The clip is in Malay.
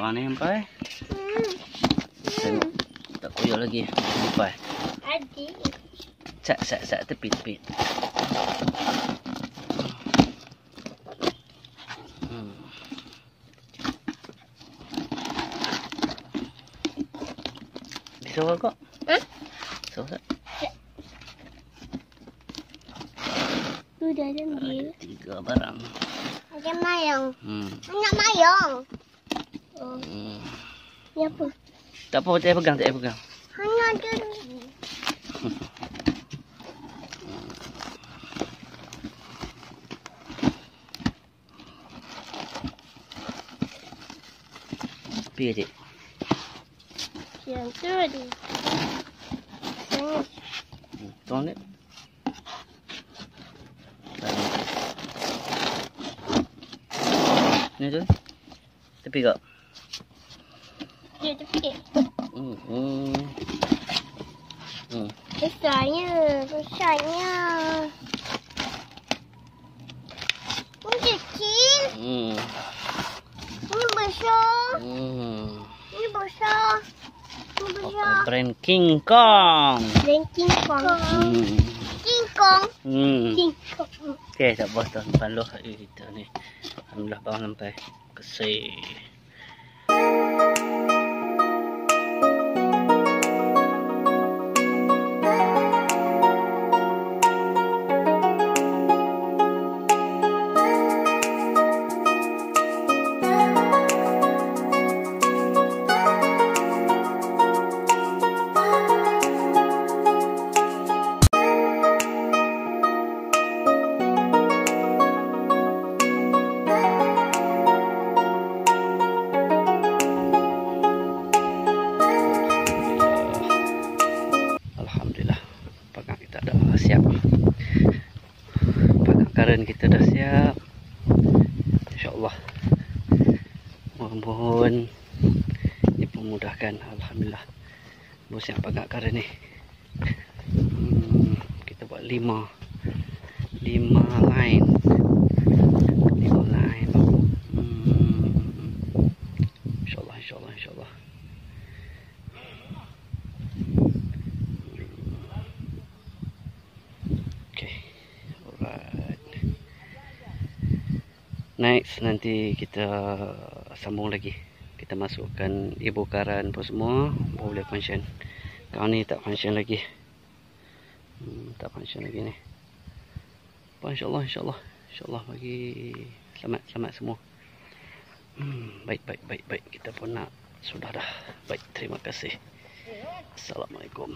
Ha ni sampai. Hmm. Tak koyak lagi. Sampai. Adik. Sat sat sat tepi tepi. Hmm. Bisa kok? Hah? So, so. Sudah. Ada tiga barang. Ada mayang. Hmm. Nak mayang. Oh, hmm. ni apa? Tak apa, tak pegang, tak pegang. Hanya ada. Pergi adik. Yang tu. Sangat. Hmm. Tuang ni. Ni tu. Tepi kak. Dia. Hmm. Hmm. Hmm. Besarnya. Besarnya. Ini kecil. Hmm. Ini besar. Hmm. Ini besar. Ini besar. Brand King Kong. Dan King Kong. Hmm. King Kong. Hmm. King Kong. Okey, tak apa tuan. Paluh kita ni. Alhamdulillah bang sampai. Kesih. Alhamdulillah Baru siap pagang karen ni. Hmm, Kita buat lima. Lima line. Lima line. Hmm, InsyaAllah InsyaAllah InsyaAllah. Next nanti kita sambung lagi. Kita masukkan ibu karan pun semua boleh function. Kau ni tak function lagi. Hmm, tak function lagi ni. Apa insya-Allah insya-Allah. Insya-Allah bagi selamat selamat semua. Hmm, baik baik baik baik kita pun nak sudah dah. Baik terima kasih. Assalamualaikum.